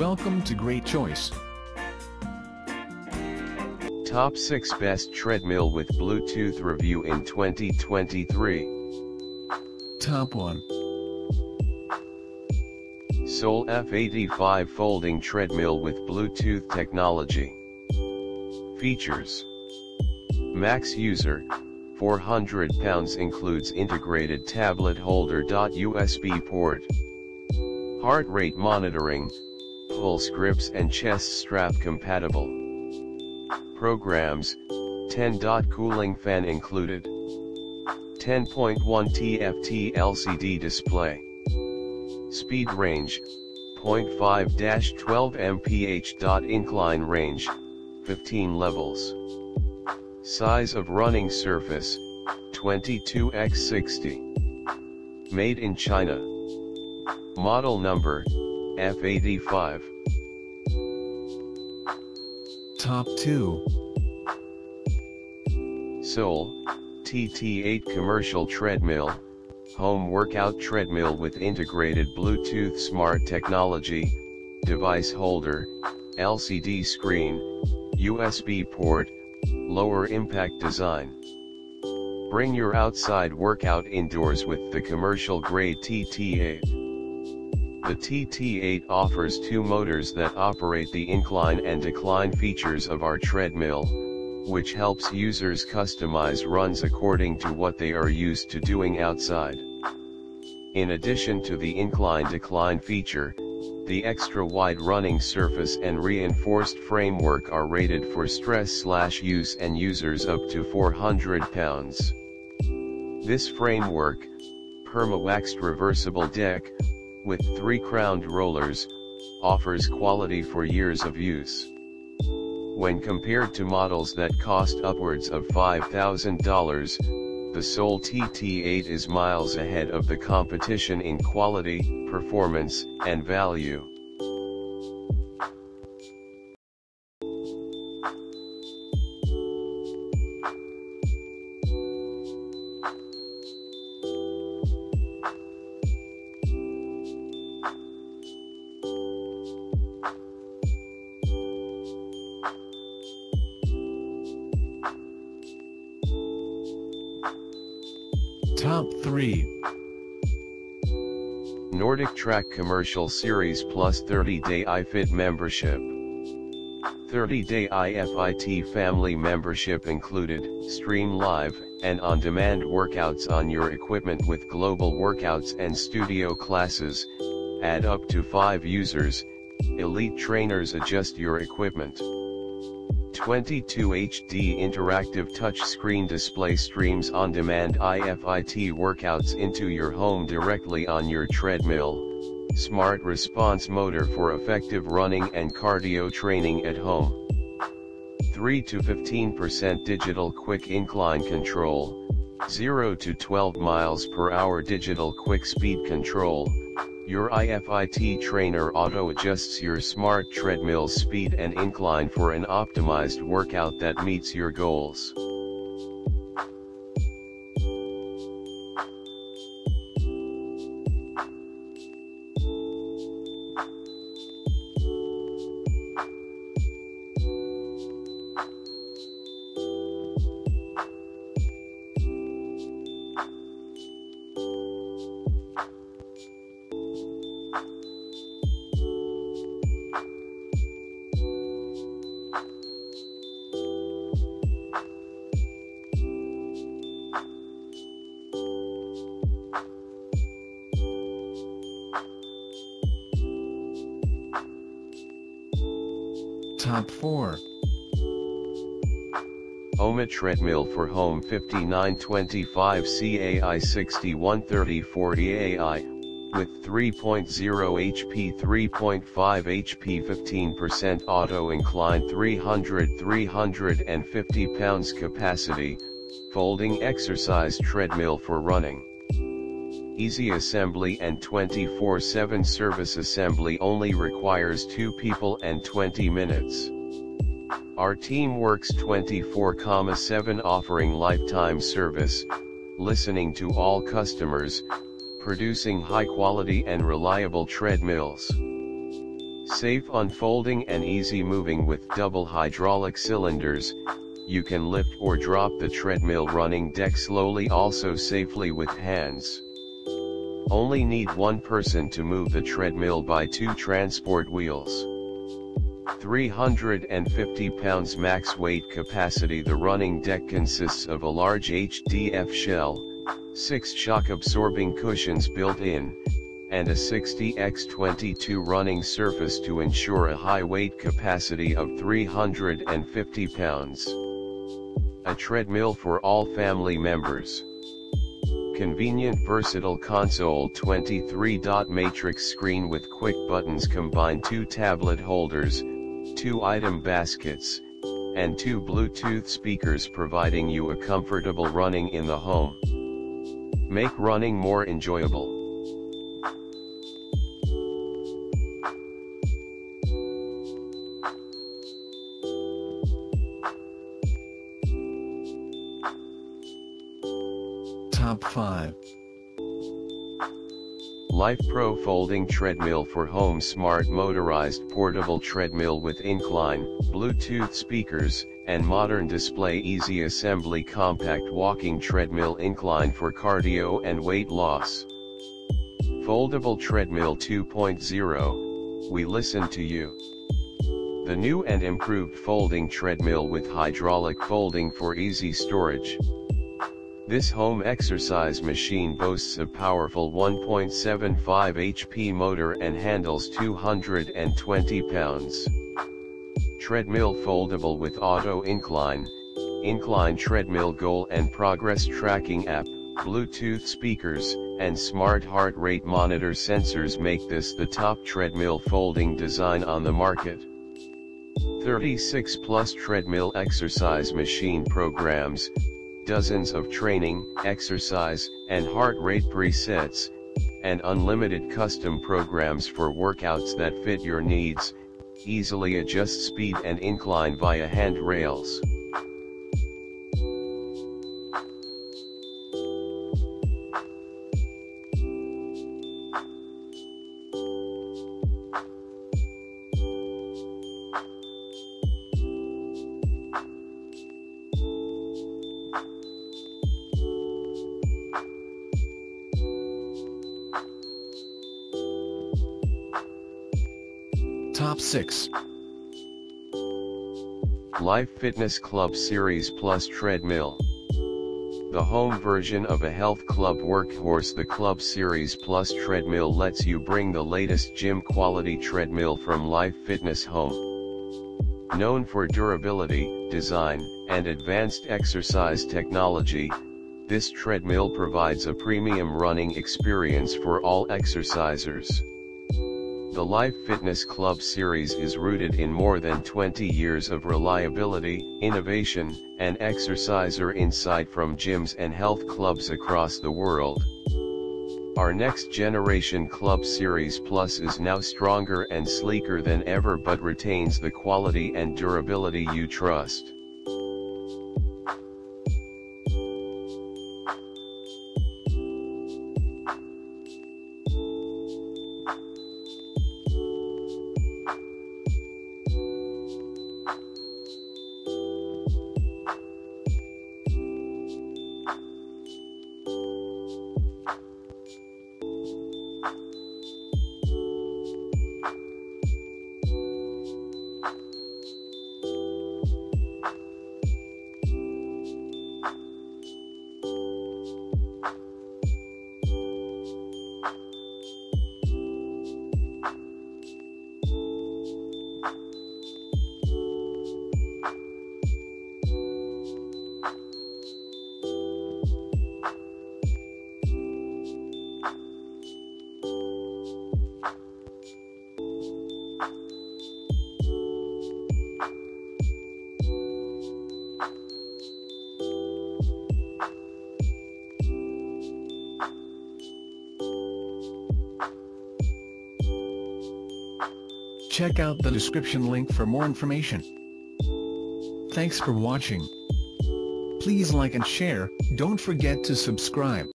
Welcome to Great Choice. Top 6 Best Treadmill with Bluetooth Review in 2023. Top 1. Sole F85 Folding Treadmill with Bluetooth Technology. Features Max user, 400 pounds includes integrated tablet holder. USB port. Heart rate monitoring, pulse grips and chest strap compatible. Programs, 10. Cooling fan included. 10.1 TFT LCD display. Speed range, 0.5-12 mph. Incline range, 15 levels. Size of running surface, 22 x 60. Made in China. Model number, F85. Top 2. Sole, TT8 Commercial Treadmill, Home Workout Treadmill with integrated Bluetooth Smart Technology, Device Holder, LCD Screen, USB port, Lower Impact Design. Bring your outside workout indoors with the commercial grade TT8. The TT8 offers two motors that operate the incline and decline features of our treadmill, which helps users customize runs according to what they are used to doing outside. In addition to the incline-decline feature, the extra wide running surface and reinforced framework are rated for stress-slash-use and users up to 400 pounds. This framework, perma-waxed reversible deck, with three crowned rollers, offers quality for years of use. When compared to models that cost upwards of $5,000, the Sole TT8 is miles ahead of the competition in quality, performance, and value. Top 3. NordicTrack Commercial Series Plus 30-day iFit membership. 30-day iFIT family membership included, stream live, and on-demand workouts on your equipment with global workouts and studio classes, add up to 5 users, elite trainers adjust your equipment. 22 HD interactive touchscreen display streams on-demand iFIT workouts into your home directly on your treadmill, smart response motor for effective running and cardio training at home. 3 to 15% digital quick incline control, 0 to 12 miles per hour digital quick speed control, your iFIT trainer auto-adjusts your smart treadmill speed and incline for an optimized workout that meets your goals. 4. OMA treadmill for home 5925 CAI 613040 AI, with 3.0 HP 3.5 HP 15% auto incline 300 350 pounds capacity, folding exercise treadmill for running. Easy assembly and 24-7 service assembly only requires 2 people and 20 minutes. Our team works 24-7 offering lifetime service, listening to all customers, producing high quality and reliable treadmills. Safe unfolding and easy moving with double hydraulic cylinders, you can lift or drop the treadmill running deck slowly also safely with hands. Only need one person to move the treadmill by two transport wheels. 350 pounds max weight capacity The running deck consists of a large HDF shell, 6 shock absorbing cushions built in, and a 60x22 running surface to ensure a high weight capacity of 350 pounds. A treadmill for all family members. Convenient versatile console 23-dot matrix screen with quick buttons combine two tablet holders, two item baskets, and two Bluetooth speakers providing you a comfortable running in the home. Make running more enjoyable. Top 5. LifePro Folding Treadmill for Home Smart Motorized Portable Treadmill with Incline, Bluetooth speakers, and modern display Easy Assembly Compact Walking Treadmill Incline for cardio and weight loss. Foldable Treadmill 2.0, we listen to you. The new and improved folding treadmill with hydraulic folding for easy storage. This home exercise machine boasts a powerful 1.75 HP motor and handles 220 pounds. Treadmill foldable with auto incline, incline treadmill goal and progress tracking app, Bluetooth speakers, and smart heart rate monitor sensors make this the top treadmill folding design on the market. 36 plus treadmill exercise machine programs, dozens of training, exercise, and heart rate presets, and unlimited custom programs for workouts that fit your needs, easily adjust speed and incline via handrails. Top 6. Life Fitness Club Series Plus Treadmill. The home version of a health club workhorse the Club Series Plus treadmill lets you bring the latest gym quality treadmill from Life Fitness Home. Known for durability, design, and advanced exercise technology, this treadmill provides a premium running experience for all exercisers. The Life Fitness Club series is rooted in more than 20 years of reliability, innovation, and exerciser insight from gyms and health clubs across the world. Our next generation Club Series Plus is now stronger and sleeker than ever but retains the quality and durability you trust. Check out the description link for more information. Thanks for watching. Please like and share, don't forget to subscribe.